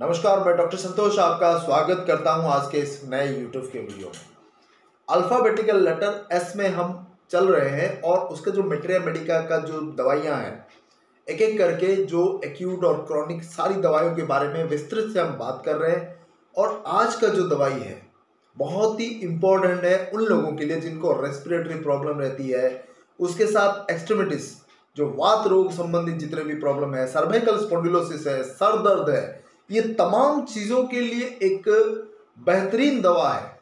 नमस्कार, मैं डॉक्टर संतोष आपका स्वागत करता हूँ आज के इस नए यूट्यूब के वीडियो में। अल्फ़ाबेटिकल लेटर एस में हम चल रहे हैं और उसका जो मेटेरिया मेडिका का जो दवाइयाँ हैं एक एक करके जो एक्यूट और क्रॉनिक सारी दवाइयों के बारे में विस्तृत से हम बात कर रहे हैं। और आज का जो दवाई है, बहुत ही इम्पोर्टेंट है उन लोगों के लिए जिनको रेस्पिरेटरी प्रॉब्लम रहती है। उसके साथ एक्सट्रीमिटीज जो वात रोग संबंधित जितने भी प्रॉब्लम है सर्वाइकल स्पॉन्डिलोसिस है, सर दर्द है ये तमाम चीज़ों के लिए एक बेहतरीन दवा है।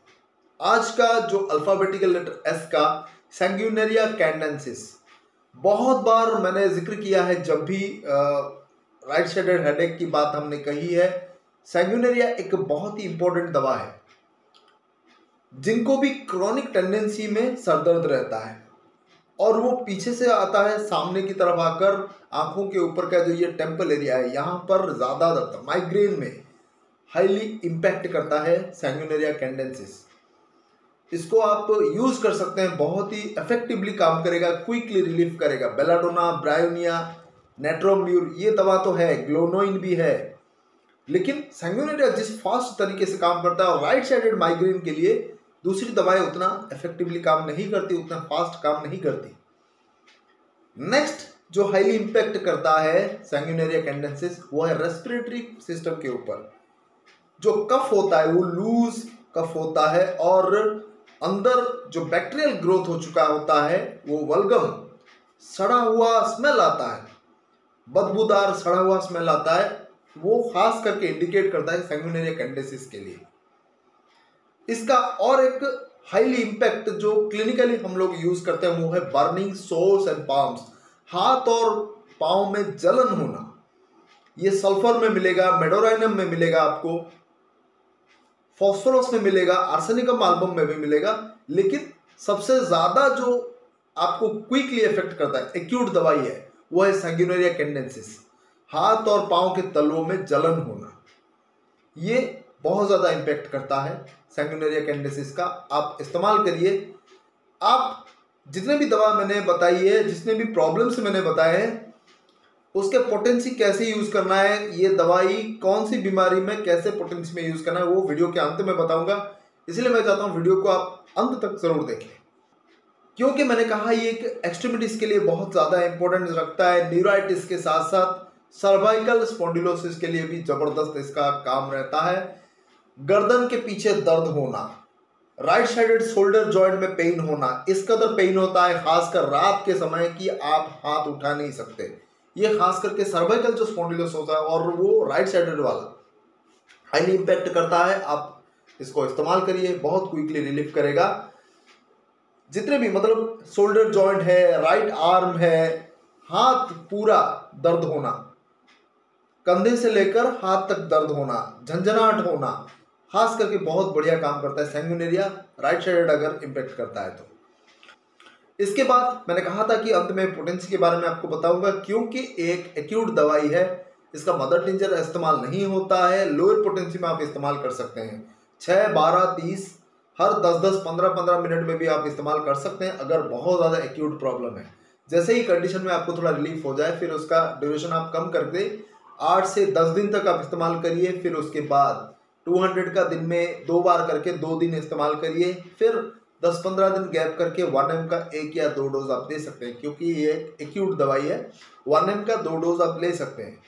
आज का जो अल्फ़ाबेटिकल लेटर एस का सेंग्यूनेरिया कैंडेंसिस बहुत बार मैंने ज़िक्र किया है जब भी राइट साइडेड हेडेक की बात हमने कही है। सेंग्यूनेरिया एक बहुत ही इंपॉर्टेंट दवा है, जिनको भी क्रॉनिक टेंडेंसी में सरदर्द रहता है। और वो पीछे से आता है, सामने की तरफ़ आकर आँखों के ऊपर का जो ये टेंपल एरिया है, यहाँ पर ज़्यादा दर्द माइग्रेन में हाईली इम्पैक्ट करता है सैंगुनेरिया कैंडेंसिस इसको आप यूज़ कर सकते हैं, बहुत ही इफेक्टिवली काम करेगा क्विकली रिलीफ करेगा। बेलाडोना ब्रायोनिया नेट्रोम्यूर ये दवा तो है ग्लोनोइन भी है। लेकिन सैंगुनेरिया जिस फास्ट तरीके से काम करता है राइट साइडेड माइग्रेन के लिए दूसरी दवाएँ उतना इफेक्टिवली काम नहीं करती, उतना फास्ट काम नहीं करती। नेक्स्ट जो हाईली इंपैक्ट करता है सैंगुनेरिया कैंडेंसिस वो है रेस्पिरेटरी सिस्टम के ऊपर। जो कफ होता है, वो लूज कफ होता है और अंदर जो बैक्टीरियल ग्रोथ हो चुका होता है, वो वलगम, सड़ा हुआ स्मेल आता है। बदबूदार, सड़ा हुआ स्मेल आता है, वो खास करके इंडिकेट करता है सैंगुनेरिया कैंडेसिस के लिए। इसका और एक हाईली इम्पैक्ट जो क्लिनिकली हम लोग यूज़ करते हैं, वो है बर्निंग सोर्स एंड पाम्स हाथ और पाँव में जलन होना। ये सल्फ़र में मिलेगा मेडोराइनम में मिलेगा आपको फॉस्फोरस में मिलेगा आर्सेनिकम एल्बम में भी मिलेगा, लेकिन सबसे ज़्यादा जो आपको क्विकली इफ़ेक्ट करता है एक्यूट दवाई है, वो है संगुनेरिया कैंडेंसिस हाथ और पाँव के तलवों में जलन होना। ये बहुत ज़्यादा इम्पेक्ट करता है सैंगुनेरिया कैंडेसिस का। आप इस्तेमाल करिए। आप जितने भी दवा मैंने बताई है, जितने भी प्रॉब्लम्स मैंने बताए हैं, उसके पोटेंसी कैसे यूज़ करना है, ये दवाई कौन सी बीमारी में कैसे पोटेंसी में यूज़ करना है, वो वीडियो के अंत में बताऊँगा। इसलिए मैं चाहता हूँ वीडियो को आप अंत तक ज़रूर देखें। क्योंकि मैंने कहा, ये एक एक्सट्रीमिटीज के लिए बहुत ज़्यादा इंपॉर्टेंस रखता है। न्यूराइटिस के साथ साथ सर्वाइकल स्पॉन्डिलोसिस के लिए भी ज़बरदस्त इसका काम रहता है। गर्दन के पीछे दर्द होना राइट साइडेड शोल्डर जॉइंट में पेन होना, इस कदर पेन होता है खासकर रात के समय कि आप हाथ उठा नहीं सकते। ये खास करके सर्वाइकल जो स्पॉन्डिलोस होता है और वो राइट साइडेड वाला हाईली इम्पैक्ट करता है। आप इसको इस्तेमाल करिए, बहुत क्विकली रिलीफ करेगा। जितने भी मतलब शोल्डर जॉइंट है राइट आर्म है, हाथ पूरा दर्द होना, कंधे से लेकर हाथ तक दर्द होना, झंझनाहट होना खास करके बहुत बढ़िया काम करता है सेंगुनेरिया राइट साइड अगर इम्पेक्ट करता है तो। इसके बाद मैंने कहा था कि अंत में पोटेंसी के बारे में आपको बताऊँगा, क्योंकि एक एक्यूट दवाई है, इसका मदर टिंजर इस्तेमाल नहीं होता है लोअर पोटेंसी में आप इस्तेमाल कर सकते हैं। छः बारह, तीस, हर दस दस, पंद्रह पंद्रह मिनट में भी आप इस्तेमाल कर सकते हैं, अगर बहुत ज़्यादा एक्यूट प्रॉब्लम है। जैसे ही कंडीशन में आपको थोड़ा रिलीफ हो जाए, फिर उसका ड्यूरेशन आप कम कर दे, आठ से दस दिन तक आप इस्तेमाल करिए, फिर उसके बाद 200 का दिन में दो बार करके दो दिन इस्तेमाल करिए, फिर 10-15 दिन गैप करके वन एम का एक या दो डोज आप दे सकते हैं, क्योंकि ये एक्यूट दवाई है। वन एम का दो डोज आप ले सकते हैं।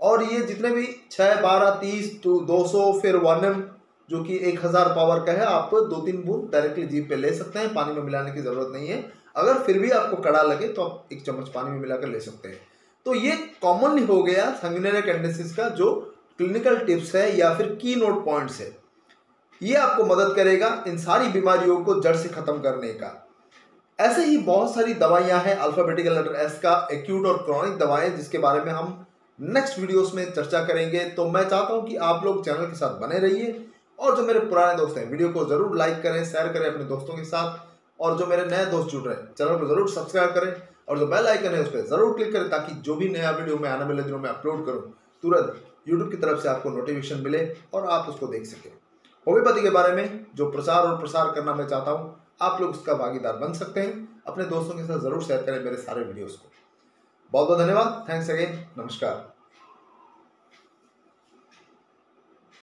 और ये जितने भी छः बारह, तीस तो दो सौ, फिर वन एम जो कि एक हज़ार पावर का है, आप दो तीन बूंद डायरेक्टली जीप पे ले सकते हैं, पानी में मिलाने की ज़रूरत नहीं है। अगर फिर भी आपको कड़ा लगे तो आप एक चम्मच पानी में मिलाकर ले सकते हैं। तो ये कॉमनली हो गया संगनेरिया कैंडेसिस का, जो क्लिनिकल टिप्स है या फिर की नोट पॉइंट्स है, ये आपको मदद करेगा इन सारी बीमारियों को जड़ से खत्म करने का। ऐसे ही बहुत सारी दवाइयाँ हैं अल्फाबेटिकल लेटर एस का एक्यूट और क्रॉनिक दवाएँ, जिसके बारे में हम नेक्स्ट वीडियोस में चर्चा करेंगे। तो मैं चाहता हूँ कि आप लोग चैनल के साथ बने रहिए और जो मेरे पुराने दोस्त हैं वीडियो को ज़रूर लाइक करें शेयर करें अपने दोस्तों के साथ और जो मेरे नए दोस्त जुड़ रहे हैं चैनल को ज़रूर सब्सक्राइब करें और जो बेल आइकन है उस पर ज़रूर क्लिक करें ताकि जो भी नया वीडियो मैं आने वाले दिनों में अपलोड करूँ तुरंत यूट्यूब की तरफ़ से आपको नोटिफिकेशन मिले और आप उसको देख सकें। होम्योपैथी के बारे में जो प्रचार और प्रसार करना मैं चाहता हूँ, आप लोग उसका भागीदार बन सकते हैं। अपने दोस्तों के साथ ज़रूर शेयर करें मेरे सारे वीडियोज़ को। बहुत बहुत धन्यवाद। थैंक्स अगेन नमस्कार।